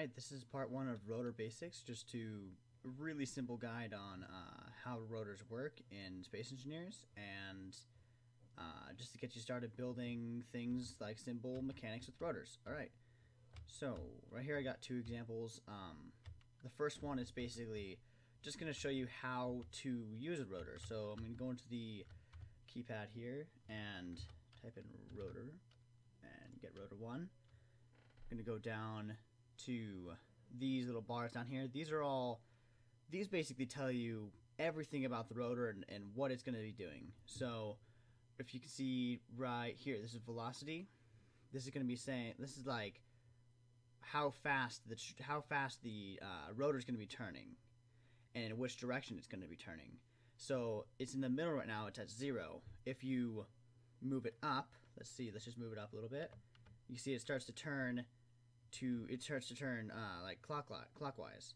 Alright, this is part one of rotor basics, just to really simple guide on uh, how rotors work in Space Engineers, and uh, just to get you started building things like simple mechanics with rotors. Alright, so right here I got two examples. Um, the first one is basically just going to show you how to use a rotor. So I'm going to go into the keypad here and type in rotor and get rotor 1. I'm going to go down to these little bars down here. These are all, these basically tell you everything about the rotor and, and what it's going to be doing. So if you can see right here, this is velocity. This is going to be saying, this is like how fast the how fast the uh, rotor is going to be turning, and in which direction it's going to be turning. So it's in the middle right now. It's at zero. If you move it up, let's see. Let's just move it up a little bit. You see it starts to turn to it starts to turn uh, like clockwise, clockwise,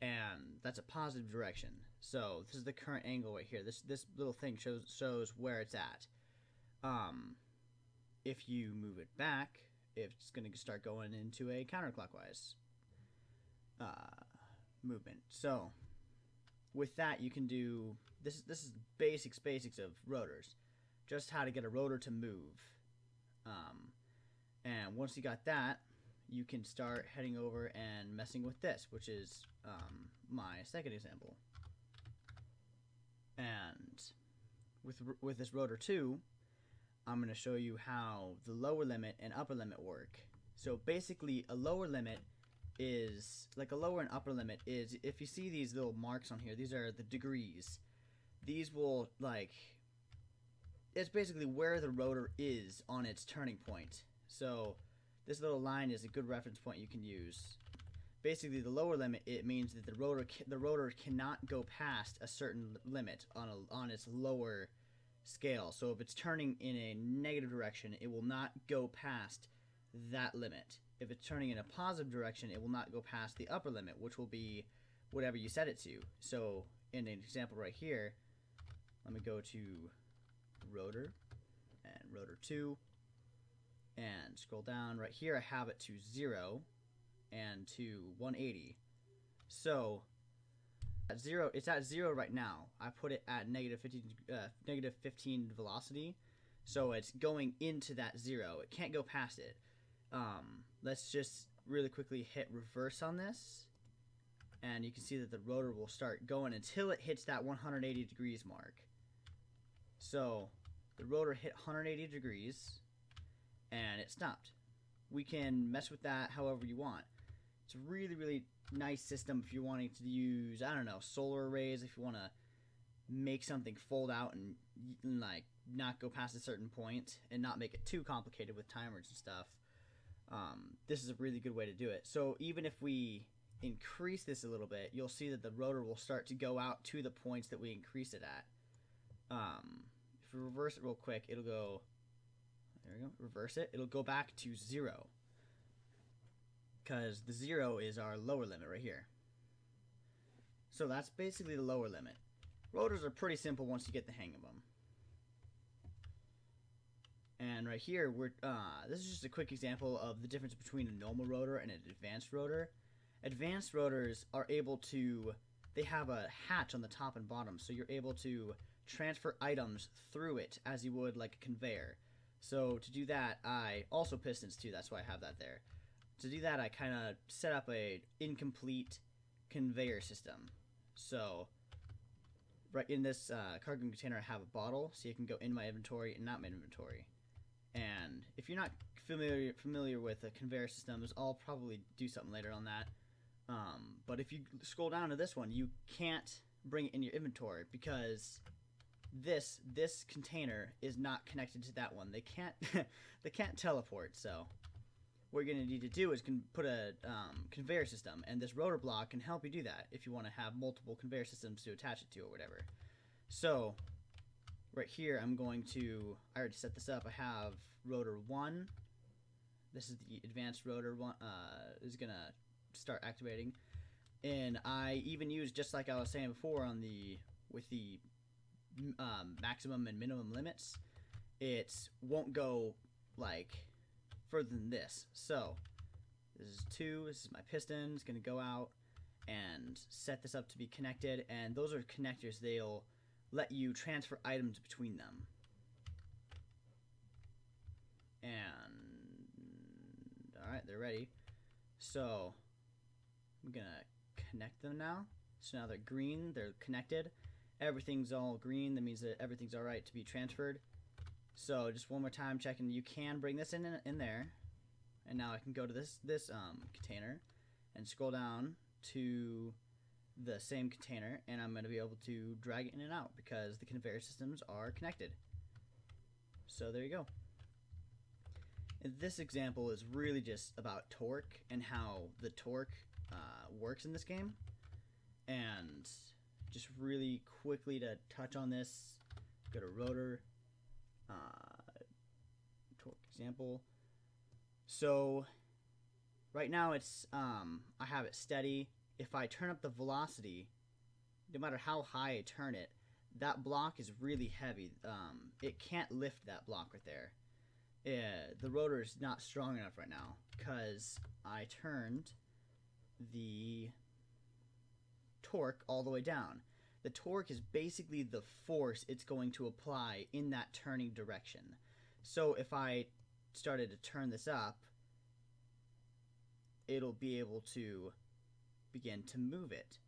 and that's a positive direction. So this is the current angle right here. This this little thing shows shows where it's at. Um, if you move it back, it's going to start going into a counterclockwise uh, movement. So with that, you can do this. Is this is basics basics of rotors, just how to get a rotor to move. Um, and once you got that, you can start heading over and messing with this, which is um, my second example. And with with this rotor two, I'm going to show you how the lower limit and upper limit work. So basically, a lower limit is like a lower and upper limit is if you see these little marks on here, these are the degrees. These will like it's basically where the rotor is on its turning point. So this little line is a good reference point you can use. Basically, the lower limit it means that the rotor the rotor cannot go past a certain limit on a, on its lower scale. So if it's turning in a negative direction, it will not go past that limit. If it's turning in a positive direction, it will not go past the upper limit, which will be whatever you set it to. So in an example right here, let me go to rotor and rotor 2 and scroll down. Right here I have it to 0 and to 180 so at zero it's at zero right now. I put it at negative 15 uh, negative 15 velocity. So it's going into that zero. It can't go past it. Um, let's just really quickly hit reverse on this. And you can see that the rotor will start going until it hits that 180 degrees mark. So the rotor hit 180 degrees and it stopped we can mess with that however you want it's a really really nice system if you're wanting to use I don't know solar arrays if you want to make something fold out and, and like not go past a certain point and not make it too complicated with timers and stuff. Um, this is a really good way to do it. So even if we increase this a little bit, you'll see that the rotor will start to go out to the points that we increase it at. Um, if we reverse it real quick, it'll go. There we go. Reverse it. It'll go back to zero because the zero is our lower limit right here. So that's basically the lower limit. Rotors are pretty simple once you get the hang of them. And right here, we're uh, this is just a quick example of the difference between a normal rotor and an advanced rotor. Advanced rotors are able to, they have a hatch on the top and bottom, so you're able to transfer items through it as you would like a conveyor. So to do that, I also pistons too. That's why I have that there to do that, I kind of set up a incomplete conveyor system. So, right in this uh, cargo container, I have a bottle, so you can go in my inventory and not my inventory. And if you're not familiar familiar with the conveyor systems, I'll probably do something later on that. Um, but if you scroll down to this one, you can't bring it in your inventory because this this container is not connected to that one. They can't they can't teleport. So what you're going to need to do is can put a um, conveyor system, and this rotor block can help you do that if you want to have multiple conveyor systems to attach it to or whatever. So, right here, I'm going to, I already set this up, I have rotor 1. This is the advanced rotor one, uh, is going to start activating. And I even use, just like I was saying before on the, with the um, maximum and minimum limits, it won't go like further than this. So This is two. This is my piston. It's to go out and set this up to be connected. And those are connectors. They'll let you transfer items between them. And all right, they're ready. So I'm gonna connect them now. So now they're green. They're connected. Everything's all green. That means that everything's all right to be transferred. So just one more time checking. You can bring this in in there, and now I can go to this this um, container and scroll down to the same container, and I'm going to be able to drag it in and out because the conveyor systems are connected. So there you go. This example is really just about torque and how the torque uh, works in this game. And just really quickly to touch on this, go to rotor, uh, torque example. So right now it's um, I have it steady. If I turn up the velocity, no matter how high I turn it, that block is really heavy. Um, it can't lift that block right there. Uh, the rotor is not strong enough right now because I turned the torque all the way down. The torque is basically the force it's going to apply in that turning direction. So if I started to turn this up, it'll be able to begin to move it.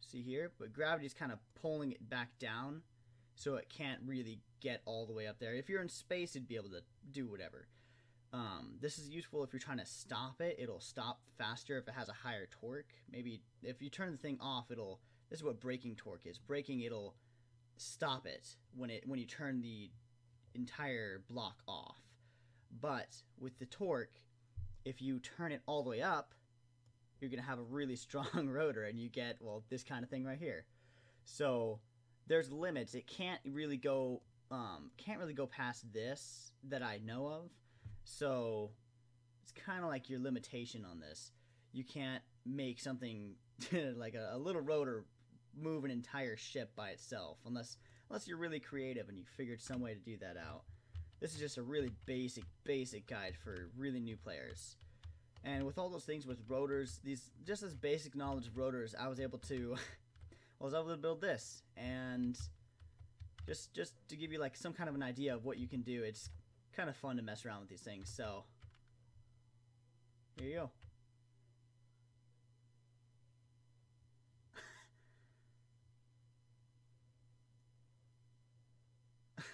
See here? But gravity's kind of pulling it back down so it can't really get all the way up there. If you're in space, it'd be able to do whatever. Um, this is useful if you're trying to stop it. It'll stop faster if it has a higher torque. Maybe if you turn the thing off, it'll. This is what braking torque is. Braking, it'll stop it when it when you turn the entire block off. But with the torque, if you turn it all the way up, you're gonna have a really strong rotor, and you get well this kind of thing right here. So there's limits. It can't really go um, can't really go past this that I know of. So it's kind of like your limitation on this. You can't make something like a, a, little rotor move an entire ship by itself unless unless you're really creative and you figured some way to do that out. This is just a really basic basic guide for really new players. And with all those things with rotors, these just as basic knowledge of rotors, I was able to I was able to build this and just just to give you like some kind of an idea of what you can do. It's kind of fun to mess around with these things. So here you go.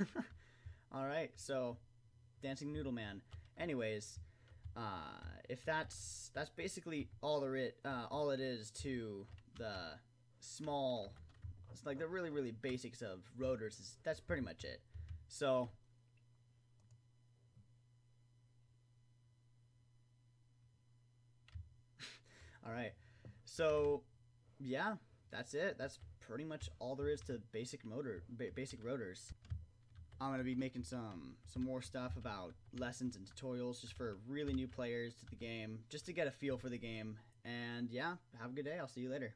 All right, so Dancing Noodle Man. Anyways, uh, if that's that's basically all there it uh, all it is to the small it's like the really really basics of rotors is that's pretty much it so all right. So yeah that's it. That's pretty much all there is to basic motor ba basic rotors. I'm gonna be making some some more stuff about lessons and tutorials just for really new players to the game just to get a feel for the game. And yeah have a good day. I'll see you later